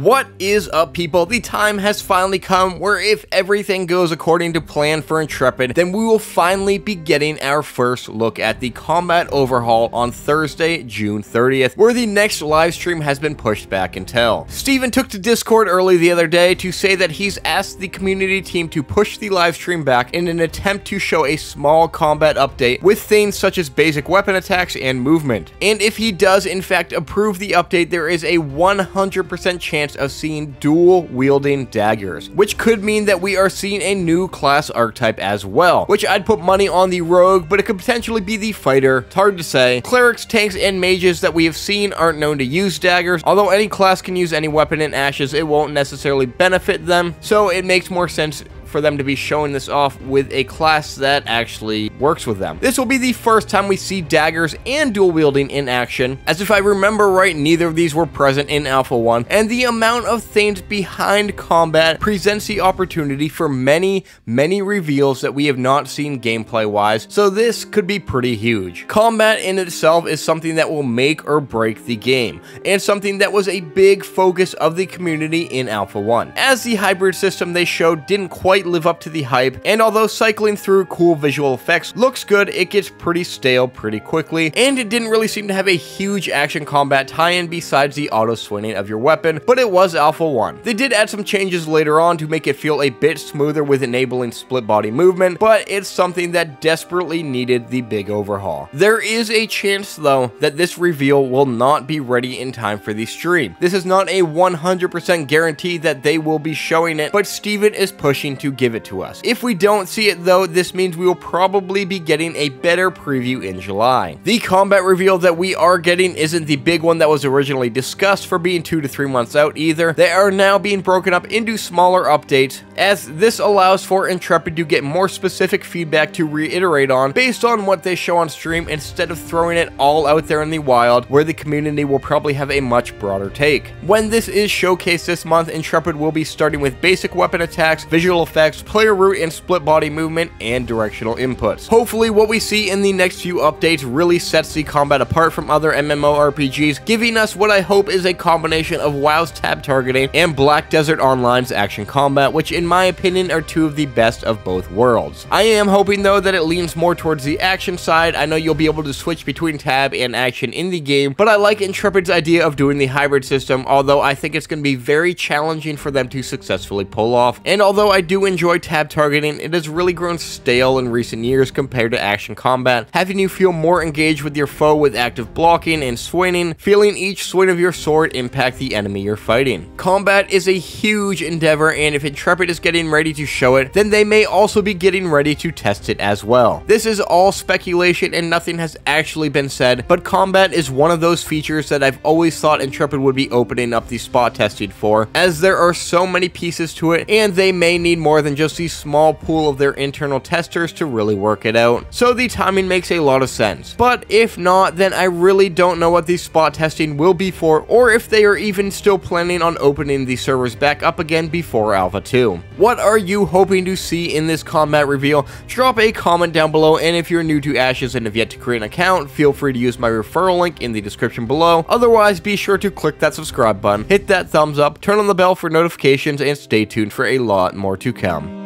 What is up people? The time has finally come where if everything goes according to plan for Intrepid, then we will finally be getting our first look at the combat overhaul on Thursday, June 30th, where the next live stream has been pushed back until. Steven took to Discord early the other day to say that he's asked the community team to push the live stream back in an attempt to show a small combat update with things such as basic weapon attacks and movement. And if he does in fact approve the update, there is a 100% chance of seeing dual wielding daggers, which could mean that we are seeing a new class archetype as well, which I'd put money on the rogue, but it could potentially be the fighter. It's hard to say. Clerics, tanks, and mages that we have seen aren't known to use daggers. Although any class can use any weapon in Ashes, it won't necessarily benefit them, so it makes more sense for them to be showing this off with a class that actually works with them. This will be the first time we see daggers and dual wielding in action, as if I remember right, neither of these were present in Alpha 1, and the amount of things behind combat presents the opportunity for many, many reveals that we have not seen gameplay-wise, so this could be pretty huge. Combat in itself is something that will make or break the game, and something that was a big focus of the community in Alpha 1. As the hybrid system they showed didn't quite quite live up to the hype, and although cycling through cool visual effects looks good, it gets pretty stale pretty quickly, and it didn't really seem to have a huge action combat tie-in besides the auto-swinging of your weapon, but it was Alpha 1. They did add some changes later on to make it feel a bit smoother with enabling split body movement, but it's something that desperately needed the big overhaul. There is a chance though that this reveal will not be ready in time for the stream. This is not a 100% guarantee that they will be showing it, but Steven is pushing to give it to us. If we don't see it though, this means we will probably be getting a better preview in July. The combat reveal that we are getting isn't the big one that was originally discussed for being two to three months out either. They are now being broken up into smaller updates as this allows for Intrepid to get more specific feedback to reiterate on based on what they show on stream instead of throwing it all out there in the wild where the community will probably have a much broader take. When this is showcased this month, Intrepid will be starting with basic weapon attacks, visual effects, effects, player root and split body movement, and directional inputs. Hopefully what we see in the next few updates really sets the combat apart from other MMORPGs, giving us what I hope is a combination of WoW's tab targeting and Black Desert Online's action combat, which in my opinion are two of the best of both worlds. I am hoping though that it leans more towards the action side. I know you'll be able to switch between tab and action in the game, but I like Intrepid's idea of doing the hybrid system, although I think it's going to be very challenging for them to successfully pull off. And although I do enjoy tab targeting, it has really grown stale in recent years compared to action combat, having you feel more engaged with your foe with active blocking and swinging, feeling each swing of your sword impact the enemy you're fighting. Combat is a huge endeavor, and if Intrepid is getting ready to show it, then they may also be getting ready to test it as well. This is all speculation and nothing has actually been said, but combat is one of those features that I've always thought Intrepid would be opening up the spot testing for, as there are so many pieces to it, and they may need more more than just the small pool of their internal testers to really work it out. So the timing makes a lot of sense. But if not, then I really don't know what the spot testing will be for or if they are even still planning on opening the servers back up again before Alpha 2. What are you hoping to see in this combat reveal? Drop a comment down below and if you're new to Ashes and have yet to create an account, feel free to use my referral link in the description below. Otherwise, be sure to click that subscribe button, hit that thumbs up, turn on the bell for notifications, and stay tuned for a lot more to come.